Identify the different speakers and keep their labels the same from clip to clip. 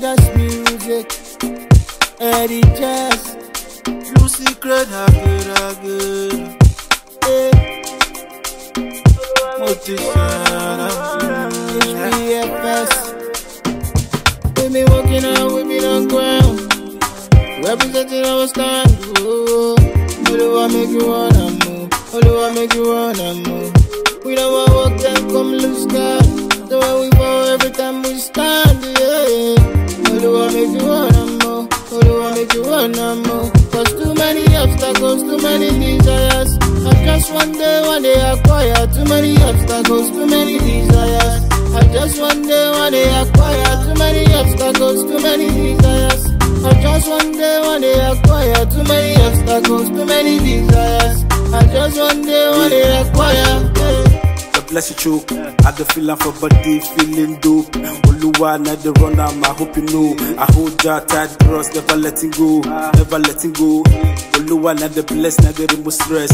Speaker 1: that's music. Eddie Jazz.
Speaker 2: Blue secret, again.
Speaker 1: eh.
Speaker 2: Motivation.
Speaker 1: HBFS. We been walking out, we been on ground. Representing our stand. Oh, Oluwa make you wanna move. Oluwa make you wanna move. We don't want walk then come loose God. The way we Make you wanna move. Oluwa make you wanna move. Cause too many obstacles, too many desires. I just one day, one day acquire too many obstacles, too many desires. I just one day, one day acquire too many obstacles, too many desires. I just one day, one day acquire too many obstacles, too many desires. I just one day, one day acquire.
Speaker 2: Bless you choke. I the feeling for body, feeling dope. Oluwa, not the run, I'm, I hope you know. I hold your tight cross, never letting go, never letting go. Oluwa, not the bless, not the remove stress.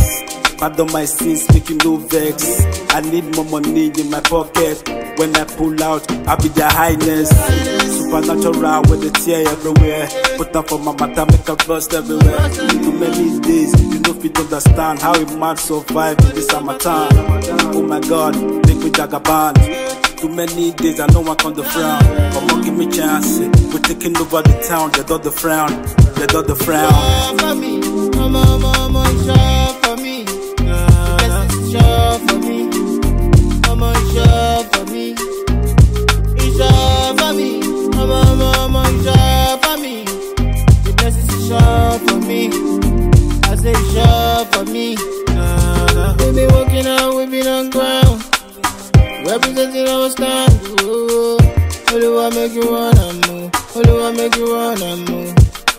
Speaker 2: Pardon my sins, make you no vex. I need more money in my pocket. When I pull out, I'll be the highness. Supernatural with the tear everywhere. Put up for my matter, make a bust everywhere. Too many days, you know fit understand how a man survive in this summertime. Oh my God, make me jagaban. Too many days, I know I on the frown. Come on, give me chance. We're taking over the town. They do the frown. They do the frown.
Speaker 1: Sure for me. I say sure for me. We been walking out, we been on ground, representing our stand. Oh, Oluwa make you wanna move, Oluwa make you wanna move.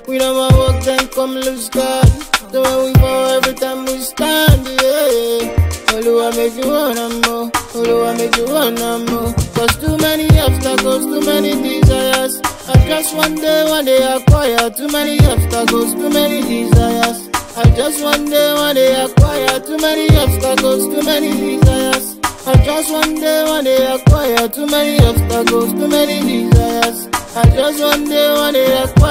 Speaker 1: We don't want walk then come loose God. The way we fall every time we stand, yeah. Oluwa make you wanna move, Oluwa make you wanna move. Cause too many obstacles, too many desires. Just day, one day acquire too many obstacles, too many desires. I just day, one day acquire too many obstacles, too many desires. I just day, one day acquire too many obstacles, too many desires. I just one day, one day acquire.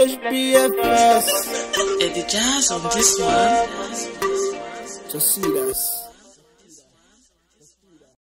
Speaker 1: HBFS.
Speaker 3: Eddie Jazz on this one.
Speaker 1: To see us.